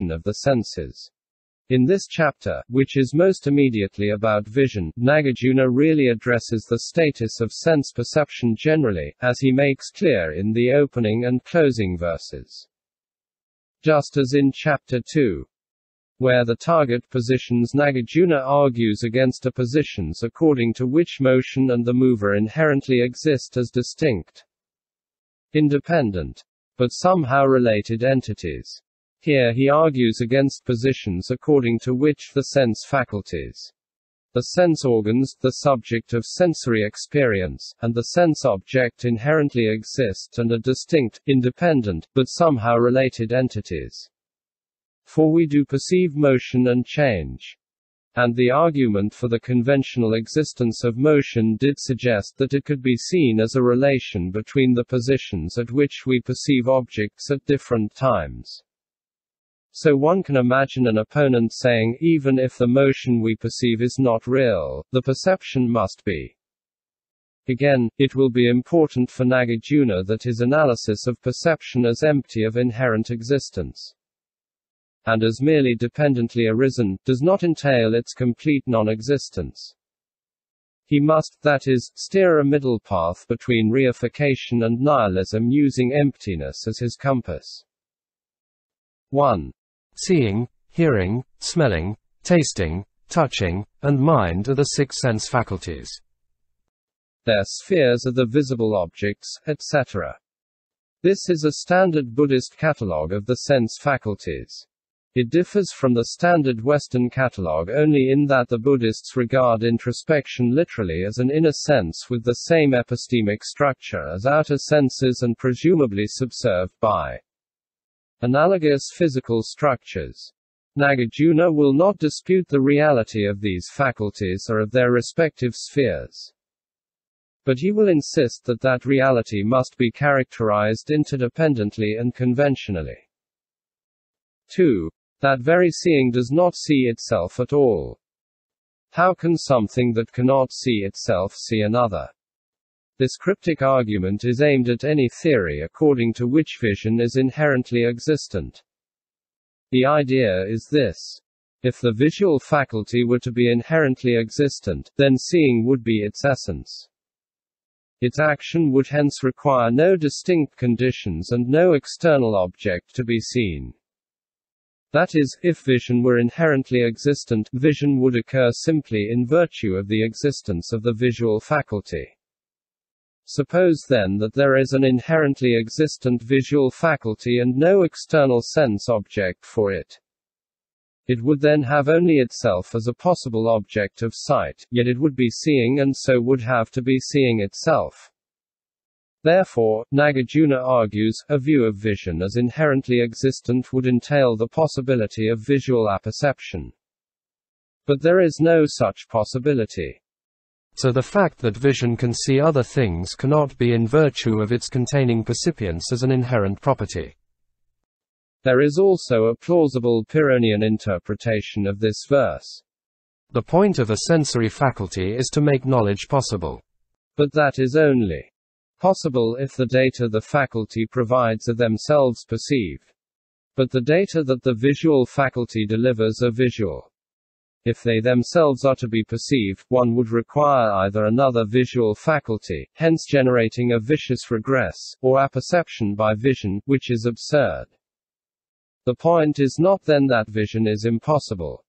of the senses. In this chapter, which is most immediately about vision, Nagarjuna really addresses the status of sense perception generally, as he makes clear in the opening and closing verses. Just as in chapter 2, where the target positions Nagarjuna argues against oppositions according to which motion and the mover inherently exist as distinct, independent, but somehow related entities. Here he argues against positions according to which the sense faculties, the sense organs, the subject of sensory experience, and the sense object inherently exist and are distinct, independent, but somehow related entities. For we do perceive motion and change. And the argument for the conventional existence of motion did suggest that it could be seen as a relation between the positions at which we perceive objects at different times. So one can imagine an opponent saying, even if the motion we perceive is not real, the perception must be. Again, it will be important for Nagarjuna that his analysis of perception as empty of inherent existence and as merely dependently arisen, does not entail its complete non-existence. He must, that is, steer a middle path between reification and nihilism using emptiness as his compass. 1. Seeing, hearing, smelling, tasting, touching, and mind are the six sense faculties. Their spheres are the visible objects, etc. This is a standard Buddhist catalogue of the sense faculties. It differs from the standard Western catalogue only in that the Buddhists regard introspection literally as an inner sense with the same epistemic structure as outer senses and presumably subserved by analogous physical structures. Nagarjuna will not dispute the reality of these faculties or of their respective spheres. But he will insist that that reality must be characterized interdependently and conventionally. 2. That very seeing does not see itself at all. How can something that cannot see itself see another? This cryptic argument is aimed at any theory according to which vision is inherently existent. The idea is this. If the visual faculty were to be inherently existent, then seeing would be its essence. Its action would hence require no distinct conditions and no external object to be seen. That is, if vision were inherently existent, vision would occur simply in virtue of the existence of the visual faculty. Suppose then that there is an inherently existent visual faculty and no external sense object for it. It would then have only itself as a possible object of sight, yet it would be seeing and so would have to be seeing itself. Therefore, Nagarjuna argues, a view of vision as inherently existent would entail the possibility of visual apperception. But there is no such possibility. So the fact that vision can see other things cannot be in virtue of its containing percipience as an inherent property. There is also a plausible Pyrrhonian interpretation of this verse. The point of a sensory faculty is to make knowledge possible. But that is only possible if the data the faculty provides are themselves perceived. But the data that the visual faculty delivers are visual. If they themselves are to be perceived, one would require either another visual faculty, hence generating a vicious regress, or apperception by vision, which is absurd. The point is not then that vision is impossible,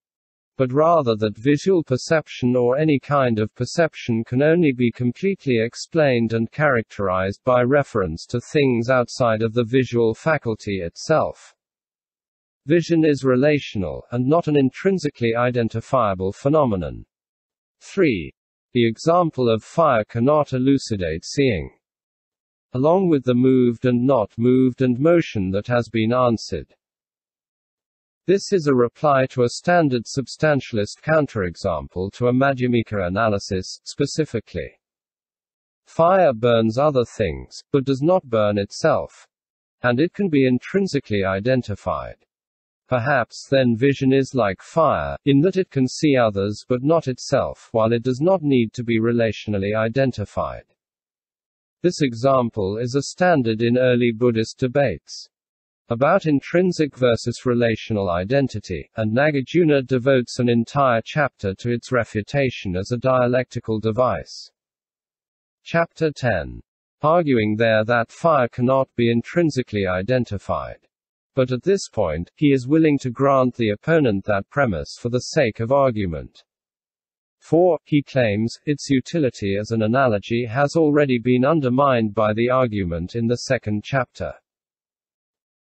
but rather that visual perception or any kind of perception can only be completely explained and characterized by reference to things outside of the visual faculty itself. Vision is relational, and not an intrinsically identifiable phenomenon. 3. The example of fire cannot elucidate seeing. Along with the moved and not moved and motion that has been answered. This is a reply to a standard substantialist counterexample to a Madhyamika analysis, specifically. Fire burns other things, but does not burn itself. And it can be intrinsically identified. Perhaps then vision is like fire, in that it can see others but not itself, while it does not need to be relationally identified. This example is a standard in early Buddhist debates. about intrinsic versus relational identity, and Nagarjuna devotes an entire chapter to its refutation as a dialectical device. Chapter 10. Arguing there that fire cannot be intrinsically identified. But at this point, he is willing to grant the opponent that premise for the sake of argument. For, he claims, its utility as an analogy has already been undermined by the argument in the second chapter.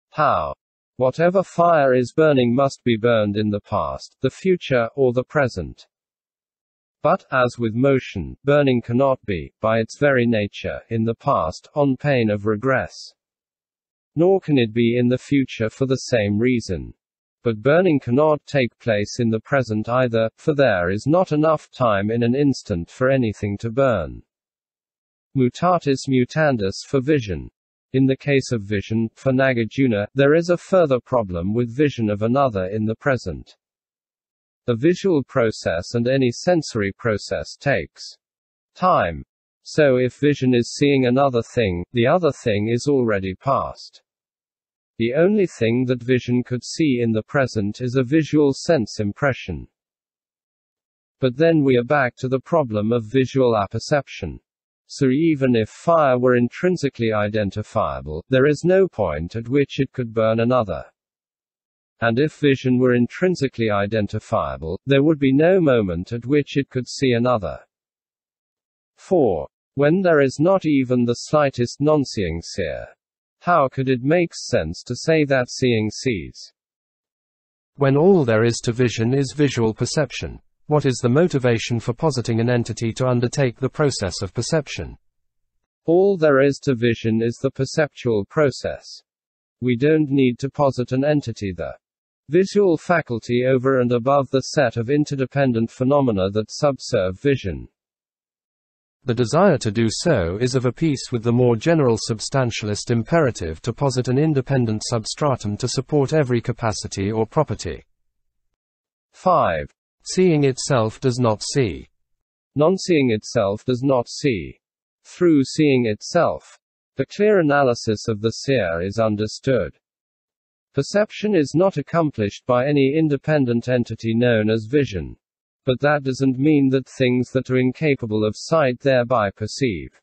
How? Whatever fire is burning must be burned in the past, the future, or the present. But, as with motion, burning cannot be, by its very nature, in the past, on pain of regress. Nor can it be in the future for the same reason. But burning cannot take place in the present either, for there is not enough time in an instant for anything to burn. Mutatis mutandis for vision. In the case of vision, for Nagarjuna, there is a further problem with vision of another in the present. The visual process and any sensory process takes time. So if vision is seeing another thing, the other thing is already past. The only thing that vision could see in the present is a visual sense impression. But then we are back to the problem of visual apperception. So even if fire were intrinsically identifiable, there is no point at which it could burn another. And if vision were intrinsically identifiable, there would be no moment at which it could see another. 4. When there is not even the slightest non-seeing seer. How could it make sense to say that seeing sees? When all there is to vision is visual perception, what is the motivation for positing an entity to undertake the process of perception? All there is to vision is the perceptual process. We don't need to posit an entity the visual faculty over and above the set of interdependent phenomena that subserve vision. The desire to do so is of a piece with the more general substantialist imperative to posit an independent substratum to support every capacity or property. 5. Seeing itself does not see. Non-seeing itself does not see. Through seeing itself, the clear analysis of the seer is understood. Perception is not accomplished by any independent entity known as vision. But that doesn't mean that things that are incapable of sight thereby perceive.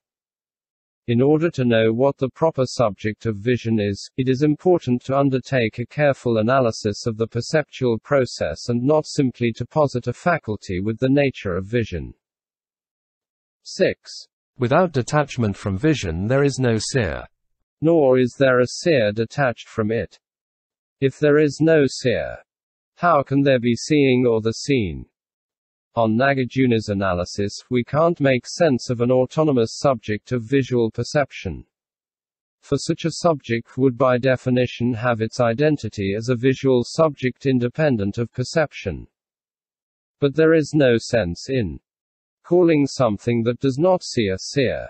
In order to know what the proper subject of vision is, it is important to undertake a careful analysis of the perceptual process and not simply to posit a faculty with the nature of vision. 6. Without detachment from vision, there is no seer. Nor is there a seer detached from it. If there is no seer, how can there be seeing or the seen? On Nagarjuna's analysis, we can't make sense of an autonomous subject of visual perception. For such a subject would by definition have its identity as a visual subject independent of perception. But there is no sense in calling something that does not see a seer.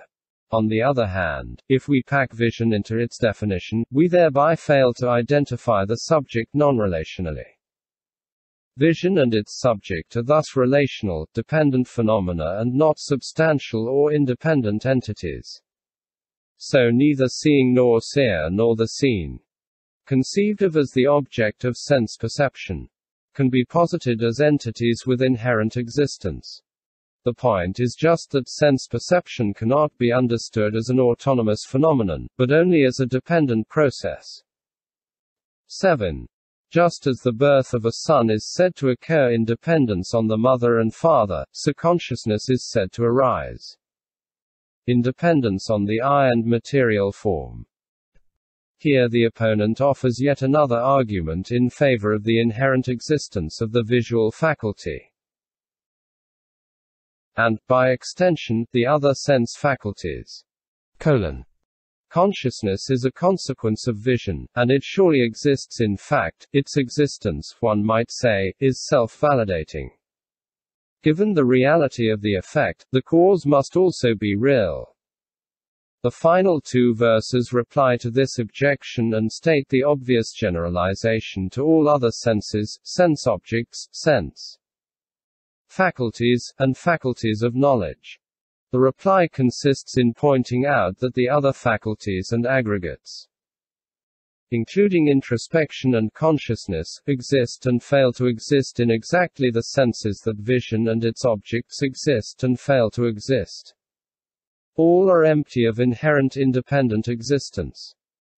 On the other hand, if we pack vision into its definition, we thereby fail to identify the subject non-relationally. Vision and its subject are thus relational, dependent phenomena and not substantial or independent entities. So neither seeing nor seer nor the seen, conceived of as the object of sense perception, can be posited as entities with inherent existence. The point is just that sense perception cannot be understood as an autonomous phenomenon, but only as a dependent process. 7. Just as the birth of a son is said to occur in dependence on the mother and father, so consciousness is said to arise in dependence on the eye and material form. Here the opponent offers yet another argument in favor of the inherent existence of the visual faculty. And, by extension, the other sense faculties. Colon. Consciousness is a consequence of vision, and it surely exists in fact, its existence, one might say, is self-validating. Given the reality of the effect, the cause must also be real. The final two verses reply to this objection and state the obvious generalization to all other senses, sense objects, sense faculties, and faculties of knowledge. The reply consists in pointing out that the other faculties and aggregates including introspection and consciousness, exist and fail to exist in exactly the senses that vision and its objects exist and fail to exist. All are empty of inherent independent existence.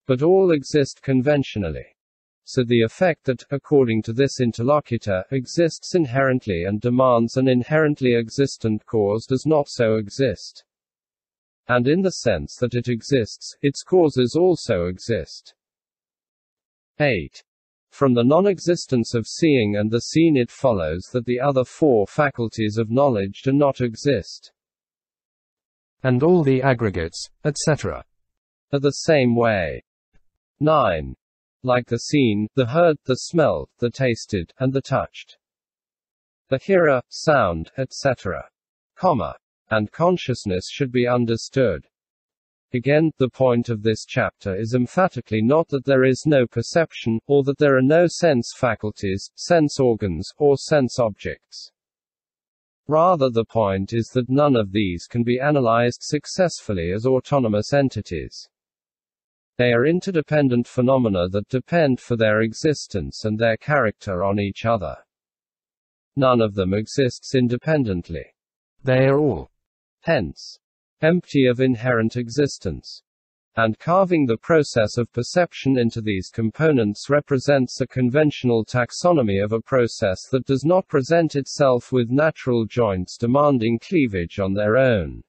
But all exist conventionally. So the effect that, according to this interlocutor, exists inherently and demands an inherently existent cause does not so exist. And in the sense that it exists, its causes also exist. 8. From the non-existence of seeing and the seen it follows that the other four faculties of knowledge do not exist. And all the aggregates, etc. are the same way. 9. Like the seen, the heard, the smelled, the tasted, and the touched. The hearer, sound, etc. Comma. And consciousness should be understood. Again, the point of this chapter is emphatically not that there is no perception, or that there are no sense faculties, sense organs, or sense objects. Rather the point is that none of these can be analyzed successfully as autonomous entities. They are interdependent phenomena that depend for their existence and their character on each other. None of them exists independently. They are all, hence, empty of inherent existence. And carving the process of perception into these components represents a conventional taxonomy of a process that does not present itself with natural joints demanding cleavage on their own.